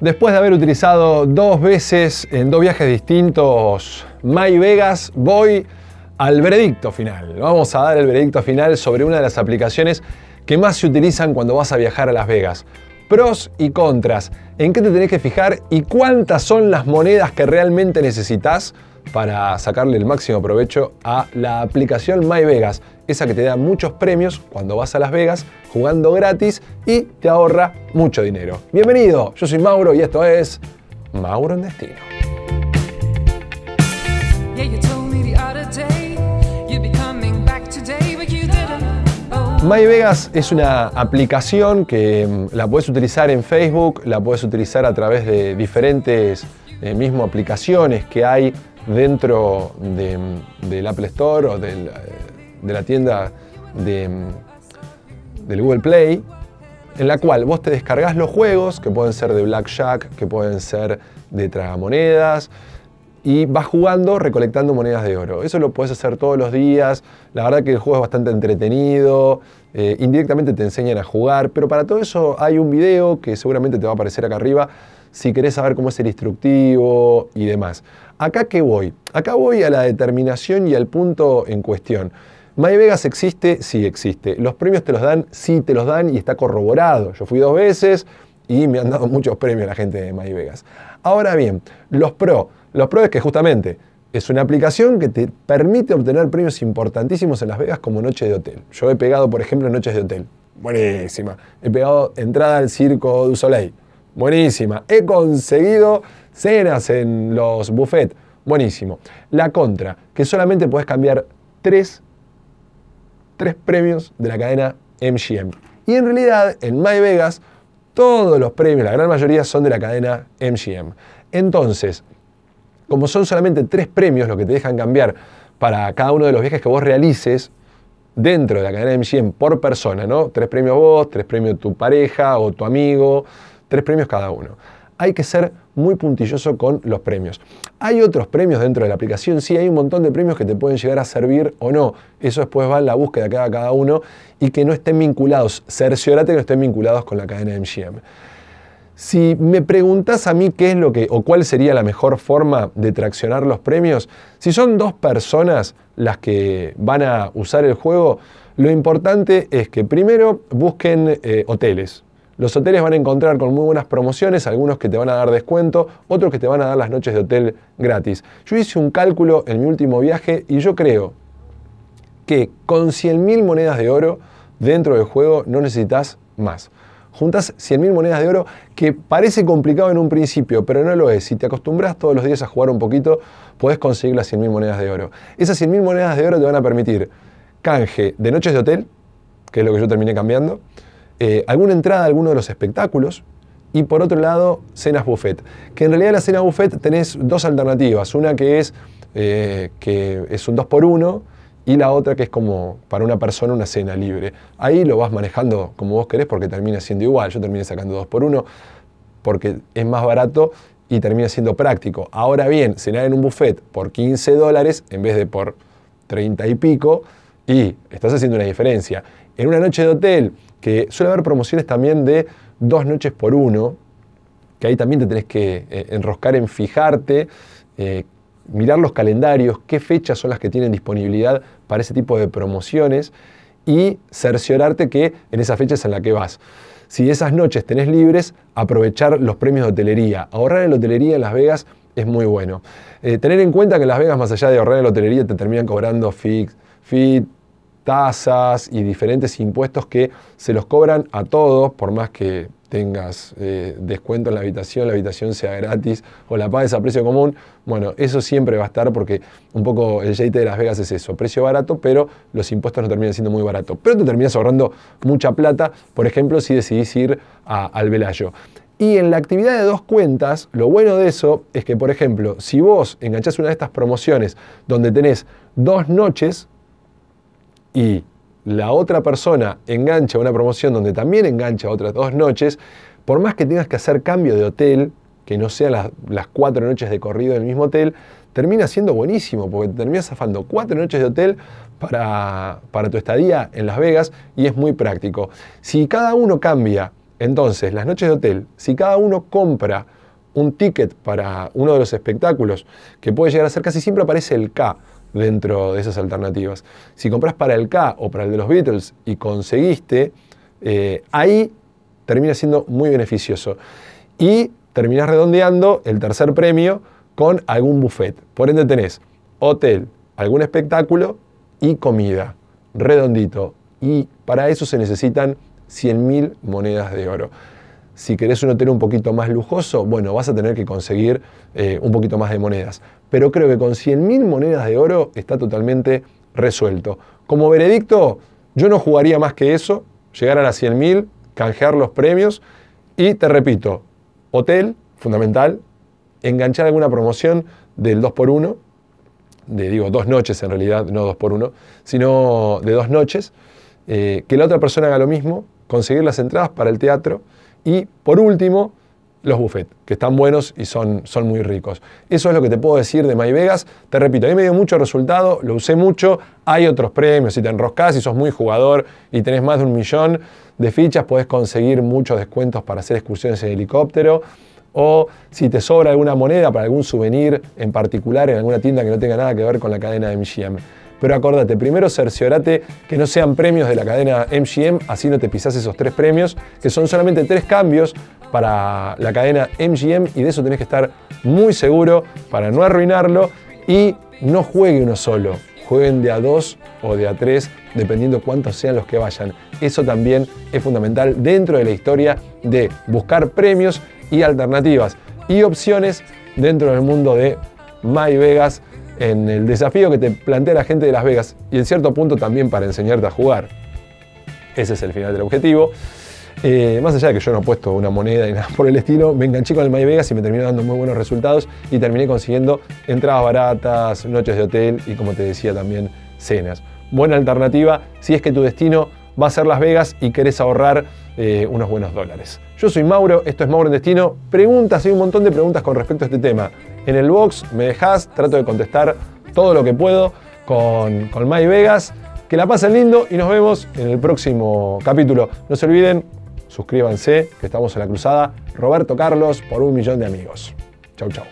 Después de haber utilizado dos veces en dos viajes distintos My Vegas, voy al veredicto final. Vamos a dar el veredicto final sobre una de las aplicaciones que más se utilizan cuando vas a viajar a Las Vegas. Pros y contras, en qué te tenés que fijar y cuántas son las monedas que realmente necesitas para sacarle el máximo provecho a la aplicación My Vegas, esa que te da muchos premios cuando vas a Las Vegas jugando gratis y te ahorra mucho dinero. Bienvenido, yo soy Mauro y esto es Mauro en Destino. My Vegas es una aplicación que mm, la puedes utilizar en Facebook, la puedes utilizar a través de diferentes eh, mismo aplicaciones que hay dentro del Apple Store o de la tienda del Google Play, en la cual vos te descargas los juegos, que pueden ser de Blackjack, que pueden ser de tragamonedas, y vas jugando recolectando monedas de oro. Eso lo puedes hacer todos los días. La verdad que el juego es bastante entretenido. Eh, indirectamente te enseñan a jugar, pero para todo eso hay un video que seguramente te va a aparecer acá arriba si querés saber cómo es el instructivo y demás. ¿Acá qué voy? Acá voy a la determinación y al punto en cuestión. My Vegas existe, sí existe. Los premios te los dan, sí te los dan y está corroborado. Yo fui dos veces y me han dado muchos premios la gente de My Vegas. Ahora bien, los pro. Los pro es que justamente es una aplicación que te permite obtener premios importantísimos en Las Vegas como noche de hotel. Yo he pegado, por ejemplo, noches de hotel. Buenísima. He pegado entrada al Circo du Soleil. Buenísima. He conseguido cenas en los buffets. Buenísimo. La contra, que solamente puedes cambiar tres, tres premios de la cadena MGM. Y en realidad, en My Vegas, todos los premios, la gran mayoría, son de la cadena MGM. Entonces, como son solamente tres premios lo que te dejan cambiar para cada uno de los viajes que vos realices dentro de la cadena MGM por persona, ¿no? Tres premios vos, tres premios tu pareja o tu amigo, tres premios cada uno. Hay que ser muy puntilloso con los premios. Hay otros premios dentro de la aplicación, sí, hay un montón de premios que te pueden llegar a servir o no. Eso después va en la búsqueda que haga cada uno y que no estén vinculados, cerciorate que no estén vinculados con la cadena MGM. Si me preguntas a mí qué es lo que o cuál sería la mejor forma de traccionar los premios, si son dos personas las que van a usar el juego, lo importante es que primero busquen eh, hoteles, los hoteles van a encontrar con muy buenas promociones, algunos que te van a dar descuento, otros que te van a dar las noches de hotel gratis. Yo hice un cálculo en mi último viaje y yo creo que con 100.000 monedas de oro dentro del juego no necesitas más. Juntas 100.000 monedas de oro, que parece complicado en un principio, pero no lo es. Si te acostumbras todos los días a jugar un poquito, puedes conseguir las 100.000 monedas de oro. Esas 100.000 monedas de oro te van a permitir canje de noches de hotel, que es lo que yo terminé cambiando, eh, alguna entrada a alguno de los espectáculos y por otro lado cenas buffet. Que en realidad la cena buffet tenés dos alternativas, una que es, eh, que es un 2 por 1 y la otra que es como para una persona una cena libre. Ahí lo vas manejando como vos querés porque termina siendo igual. Yo terminé sacando 2 por 1 porque es más barato y termina siendo práctico. Ahora bien, cenar en un buffet por 15 dólares en vez de por 30 y pico y estás haciendo una diferencia. En una noche de hotel que suele haber promociones también de dos noches por uno, que ahí también te tenés que eh, enroscar en fijarte, eh, mirar los calendarios, qué fechas son las que tienen disponibilidad para ese tipo de promociones y cerciorarte que en esa fecha es en la que vas. Si esas noches tenés libres, aprovechar los premios de hotelería. Ahorrar en la hotelería en Las Vegas es muy bueno. Eh, tener en cuenta que en Las Vegas, más allá de ahorrar en la hotelería, te terminan cobrando fix, fit, tasas y diferentes impuestos que se los cobran a todos, por más que tengas eh, descuento en la habitación, la habitación sea gratis o la pagues a precio común, bueno, eso siempre va a estar porque un poco el JT de Las Vegas es eso, precio barato, pero los impuestos no terminan siendo muy baratos. Pero te terminas ahorrando mucha plata, por ejemplo, si decidís ir al Velayo. Y en la actividad de dos cuentas, lo bueno de eso es que, por ejemplo, si vos enganchás una de estas promociones donde tenés dos noches, y la otra persona engancha una promoción donde también engancha otras dos noches, por más que tengas que hacer cambio de hotel, que no sean las, cuatro noches de corrido en el mismo hotel, termina siendo buenísimo, porque te terminas zafando cuatro noches de hotel para, para tu estadía en Las Vegas y es muy práctico. Si cada uno cambia Entonces, las noches de hotel, si cada uno compra un ticket para uno de los espectáculos, que puede llegar a ser casi siempre aparece el K dentro de esas alternativas. Si compras para el K o para el de los Beatles y conseguiste, eh, ahí termina siendo muy beneficioso. Y terminás redondeando el tercer premio con algún buffet. Por ende tenés hotel, algún espectáculo y comida. Redondito. Y para eso se necesitan 100.000 monedas de oro. Si querés un hotel un poquito más lujoso, bueno, vas a tener que conseguir eh, un poquito más de monedas. Pero creo que con 100.000 monedas de oro está totalmente resuelto. Como veredicto, yo no jugaría más que eso, llegar a las 100.000, canjear los premios y te repito, hotel, fundamental, enganchar alguna promoción del 2x1, de digo dos noches en realidad, no 2x1, sino de dos noches, eh, que la otra persona haga lo mismo, conseguir las entradas para el teatro y por último, los buffets, que están buenos y son, son muy ricos. Eso es lo que te puedo decir de My Vegas. Te repito, a mí me dio mucho resultado, lo usé mucho. Hay otros premios, si te enroscás y sos muy jugador y tenés más de un millón de fichas, podés conseguir muchos descuentos para hacer excursiones en helicóptero. O si te sobra alguna moneda para algún souvenir en particular en alguna tienda que no tenga nada que ver con la cadena de MGM. Pero acordate, primero cerciorate que no sean premios de la cadena MGM, así no te pisás esos tres premios, que son solamente tres cambios para la cadena MGM y de eso tenés que estar muy seguro para no arruinarlo y no juegue uno solo, jueguen de a dos o de a tres, dependiendo cuántos sean los que vayan. Eso también es fundamental dentro de la historia de buscar premios y alternativas y opciones dentro del mundo de My Vegas en el desafío que te plantea la gente de Las Vegas y en cierto punto también para enseñarte a jugar. Ese es el final del objetivo. Eh, más allá de que yo no he puesto una moneda y nada por el estilo, me enganché con el My Vegas y me terminó dando muy buenos resultados y terminé consiguiendo entradas baratas, noches de hotel y como te decía también cenas. Buena alternativa si es que tu destino va a ser Las Vegas y querés ahorrar eh, unos buenos dólares. Yo soy Mauro, esto es Mauro en Destino. Preguntas, hay un montón de preguntas con respecto a este tema. En el box me dejas, trato de contestar todo lo que puedo con, con Vegas. Que la pasen lindo y nos vemos en el próximo capítulo. No se olviden, suscríbanse, que estamos en la cruzada. Roberto Carlos por un millón de amigos. Chau, chau.